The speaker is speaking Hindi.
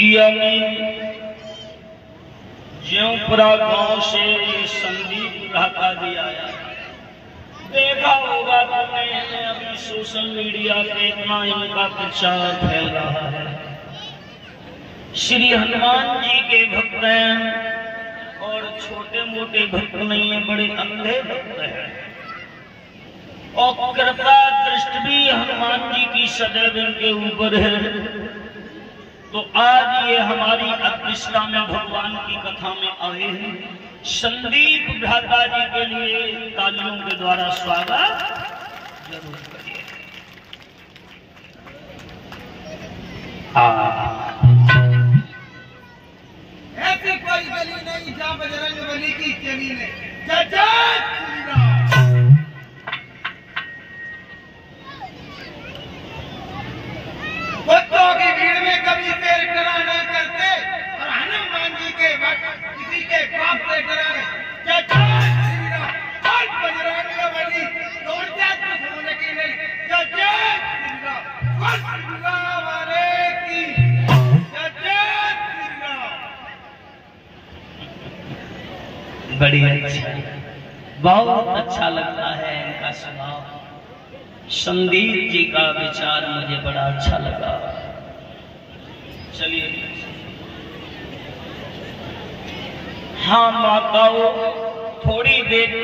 जी अमीन ज्योपुरा गाँव से ये संदीप जी आया देखा होगा तुमने अभी सोशल मीडिया पे इतना इनका प्रचार फैल रहा है श्री हनुमान जी के भक्त हैं और छोटे मोटे भक्त नहीं है बड़े अंधे भक्त हैं और कृपा दृष्टि भी हनुमान जी की सदैव इनके ऊपर है तो आज ये हमारी अदृष्टा में भगवान की कथा में आए हैं। संदीप भ्राता जी के लिए तालियों के द्वारा स्वागत ज़रूर करिए। ऐसे कोई गली नहीं जहाँ बजरंग बली की चली ने जय जय श्री राम। कुत्तों की भीड़ में कभी शेर डरा न करते और हनुमान जी के भक्त किसी के पाप से डराने जय जय श्री राम। बोल बजरंग बली दौड़ जा दुश्मन की नहीं जय जय श्री राम। बोल दुर्गा वाले की जय जय श्री राम। बड़ी अच्छी। बहुत अच्छा लगता है इनका स्वभाव। संदीप जी का विचार मुझे बड़ा अच्छा लगा। चलिए। हाँ माताओं थोड़ी देर